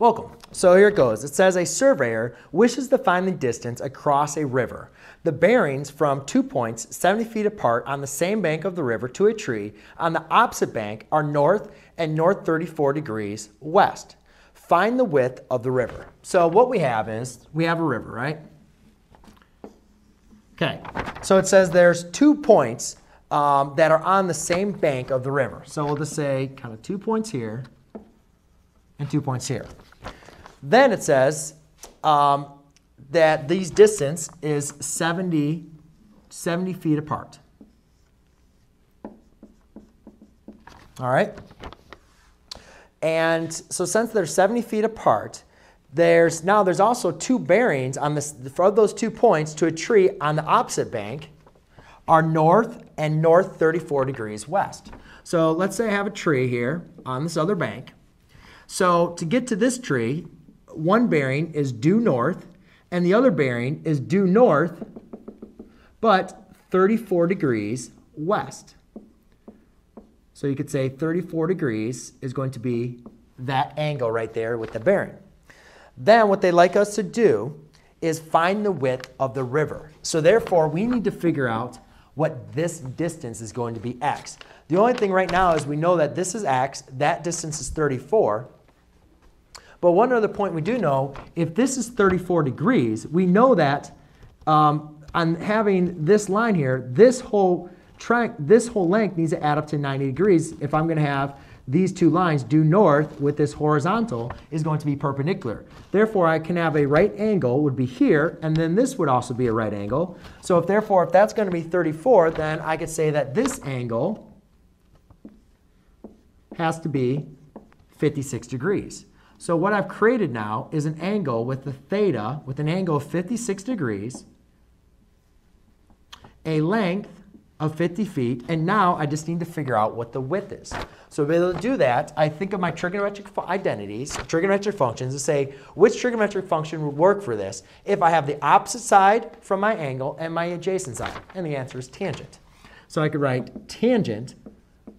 Welcome. So here it goes. It says a surveyor wishes to find the distance across a river. The bearings from two points 70 feet apart on the same bank of the river to a tree on the opposite bank are north and north 34 degrees west. Find the width of the river. So what we have is we have a river, right? Okay. So it says there's two points um, that are on the same bank of the river. So we'll just say kind of two points here and two points here. Then it says um, that these distance is 70, 70 feet apart. All right? And so since they're 70 feet apart, there's now there's also two bearings on this for those two points to a tree on the opposite bank are north and north 34 degrees west. So let's say I have a tree here on this other bank. So to get to this tree, one bearing is due north and the other bearing is due north, but 34 degrees west. So you could say 34 degrees is going to be that angle right there with the bearing. Then what they like us to do is find the width of the river. So therefore, we need to figure out what this distance is going to be x. The only thing right now is we know that this is x, that distance is 34, but one other point we do know, if this is 34 degrees, we know that um, on having this line here, this whole track, this whole length needs to add up to 90 degrees if I'm going to have these two lines due north with this horizontal is going to be perpendicular. Therefore, I can have a right angle would be here, and then this would also be a right angle. So if therefore, if that's going to be 34, then I could say that this angle has to be 56 degrees. So what I've created now is an angle with the theta, with an angle of 56 degrees, a length of 50 feet, and now I just need to figure out what the width is. So to be able to do that, I think of my trigonometric identities, trigonometric functions, and say which trigonometric function would work for this if I have the opposite side from my angle and my adjacent side. And the answer is tangent. So I could write tangent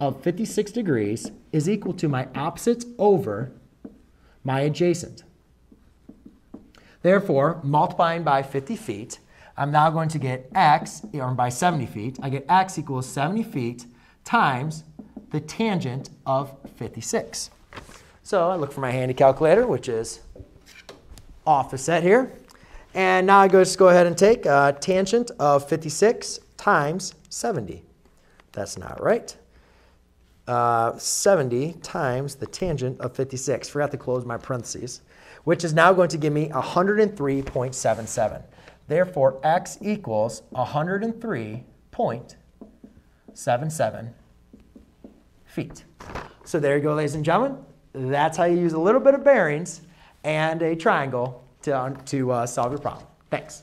of 56 degrees is equal to my opposite over my adjacent. Therefore, multiplying by 50 feet, I'm now going to get x, or by 70 feet, I get x equals 70 feet times the tangent of 56. So I look for my handy calculator, which is off the set here. And now I go, just go ahead and take uh, tangent of 56 times 70. That's not right uh, 70 times the tangent of 56. Forgot to close my parentheses, which is now going to give me 103.77. Therefore, x equals 103.77 feet. So there you go, ladies and gentlemen. That's how you use a little bit of bearings and a triangle to, to uh, solve your problem. Thanks.